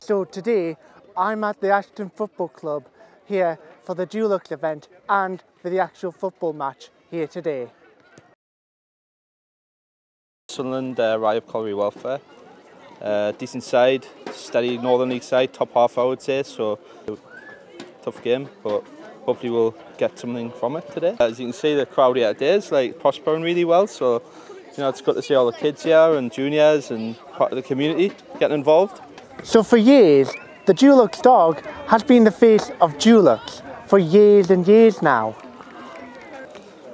So today I'm at the Ashington Football Club here for the Dulux event and for the actual football match here today. Sunderland, uh, Ryhope Colliery Welfare. Uh, decent side, steady Northern League side, top half I would say, so tough game, but hopefully we'll get something from it today. As you can see, the crowd here today is like prospering really well, so you know it's good to see all the kids here and juniors and part of the community getting involved. So for years, the Dulux dog has been the face of Dulux for years and years now.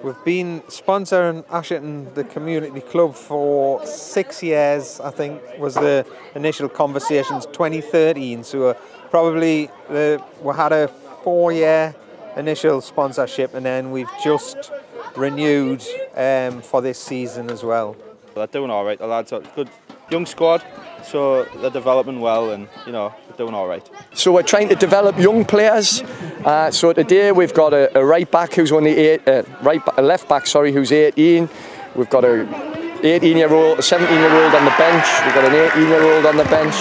We've been sponsoring Ashington, the community club, for six years, I think, was the initial conversations, 2013. So uh, probably the, we had a four year initial sponsorship and then we've just renewed um, for this season as well. They're doing all right, the lads are good young squad, so they're developing well and you know they're doing all right. So we're trying to develop young players. Uh, so today we've got a, a right back who's only eight, uh, right a left back sorry who's 18. We've got a 18 year old, a 17 year old on the bench. We've got an 18 year old on the bench.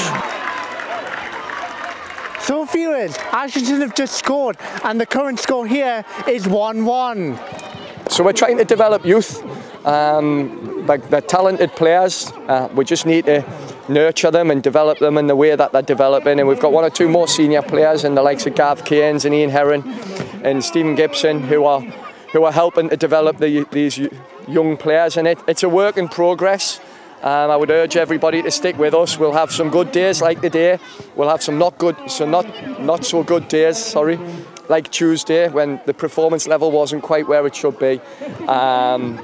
So viewers, Ashington have just scored and the current score here is 1-1. So we're trying to develop youth. Um, like they're talented players. Uh, we just need to nurture them and develop them in the way that they're developing. And we've got one or two more senior players in the likes of Gav Keynes and Ian Heron and Stephen Gibson who are who are helping to develop the, these young players. And it, it's a work in progress. Um, I would urge everybody to stick with us. We'll have some good days like today. We'll have some not good, so not not so good days. Sorry, like Tuesday when the performance level wasn't quite where it should be. Um,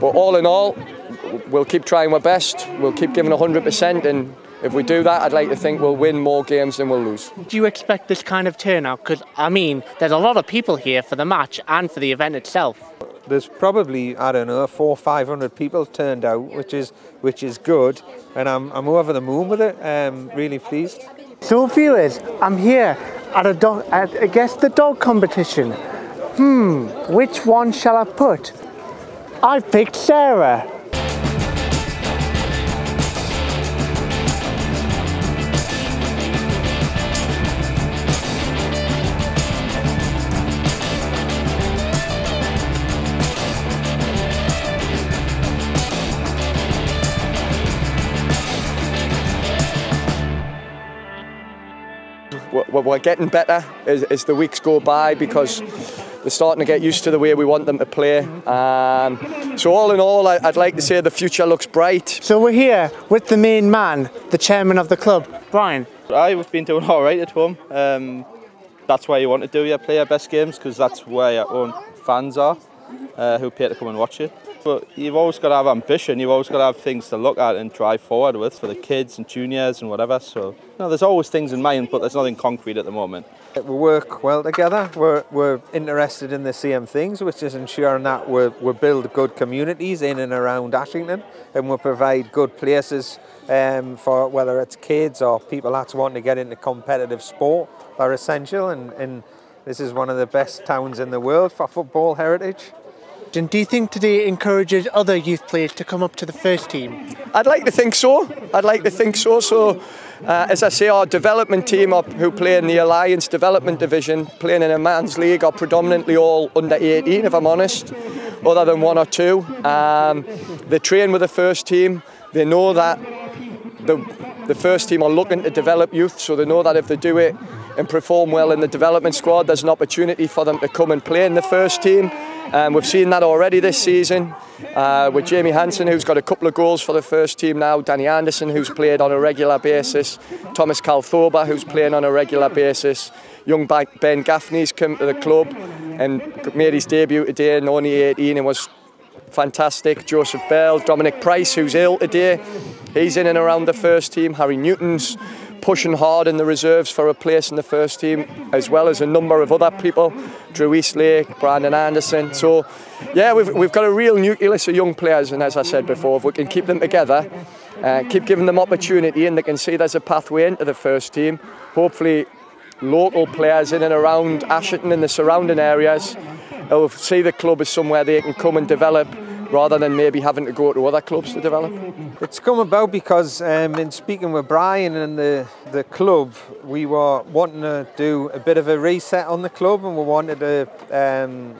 but all in all, we'll keep trying our best. We'll keep giving 100%, and if we do that, I'd like to think we'll win more games than we'll lose. Do you expect this kind of turnout? Because, I mean, there's a lot of people here for the match and for the event itself. There's probably, I don't know, four or 500 people turned out, which is which is good, and I'm, I'm over the moon with it, um, really pleased. So viewers, I'm here at a dog, at, I guess the dog competition. Hmm, which one shall I put? I've picked Sarah. We're getting better as, as, the weeks go by because they're starting to get used to the way we want them to play. Um, so all in all, I, would like to say the future looks bright. So we're here with the main man, the chairman of the club, Brian. I've been doing all right at home. Um, that's why you want to do your play your best games because that's where your own fans are uh, who pay to come and watch it. But you've always got to have ambition. You've always got to have things to look at and drive forward with for the kids and juniors and whatever. So, you know, there's always things in mind, but there's nothing concrete at the moment. We work well together. We're, we're interested in the same things, which is ensuring that we we build good communities in and around Ashington and we provide good places um, for whether it's kids or people that's wanting to get into competitive sport They're essential. And, and this is one of the best towns in the world for football heritage. And do you think today encourages other youth players to come up to the first team? I'd like to think so. I'd like to think so. So, uh, as I say, our development team who play in the Alliance Development Division, playing in a man's league, are predominantly all under 18, if I'm honest, other than one or two. Um, they train with the first team. They know that the, the first team are looking to develop youth, so they know that if they do it and perform well in the development squad, there's an opportunity for them to come and play in the first team. Um, we've seen that already this season uh, with Jamie Hansen, who's got a couple of goals for the first team now, Danny Anderson, who's played on a regular basis, Thomas Calthoba, who's playing on a regular basis, young Ben Gaffney's come to the club and made his debut today in only 18 and was fantastic. Joseph Bell, Dominic Price, who's ill today, he's in and around the first team. Harry Newton's pushing hard in the reserves for a place in the first team, as well as a number of other people, Drew Eastlake, Brandon Anderson. So, yeah, we've, we've got a real nucleus of young players, and as I said before, if we can keep them together, uh, keep giving them opportunity, and they can see there's a pathway into the first team, hopefully local players in and around Ashington and the surrounding areas will see the club as somewhere they can come and develop rather than maybe having to go to other clubs to develop? It's come about because um, in speaking with Brian and the, the club, we were wanting to do a bit of a reset on the club and we wanted to um,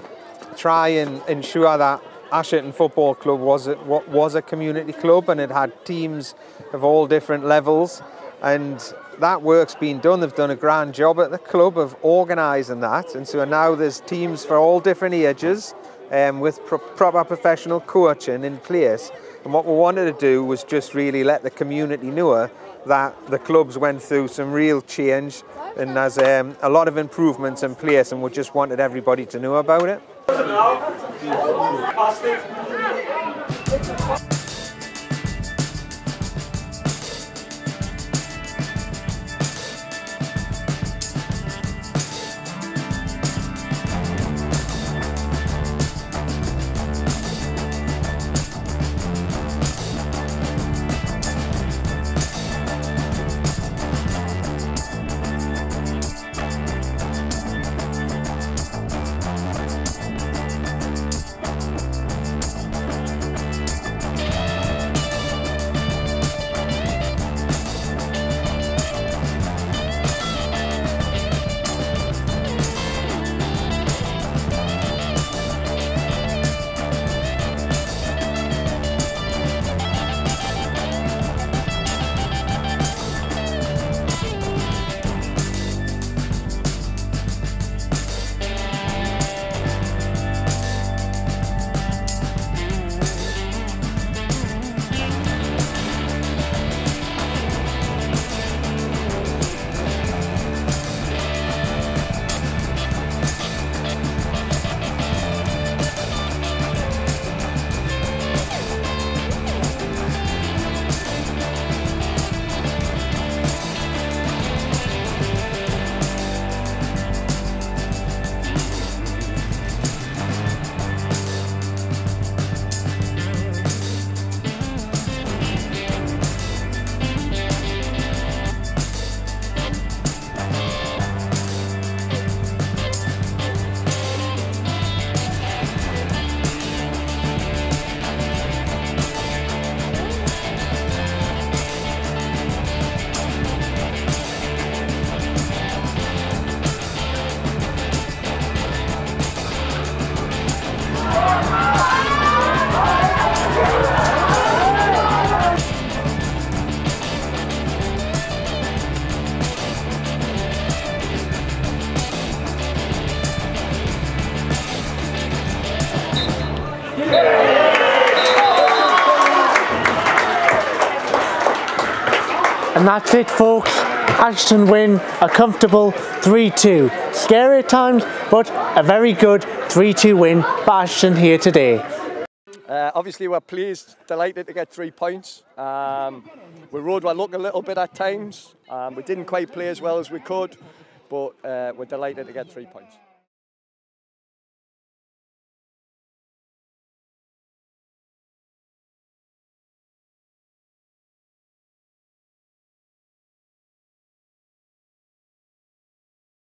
try and ensure that Ashington Football Club was a, was a community club and it had teams of all different levels and that work's been done. They've done a grand job at the club of organising that and so now there's teams for all different ages um, with pro proper professional coaching in place. And what we wanted to do was just really let the community know that the clubs went through some real change and there's um, a lot of improvements in place and we just wanted everybody to know about it. That's it folks. Ashington win a comfortable 3-2. Scary at times, but a very good 3-2 win for Ashington here today. Uh, obviously we're pleased, delighted to get three points. Um, we rode our luck a little bit at times. Um, we didn't quite play as well as we could, but uh, we're delighted to get three points.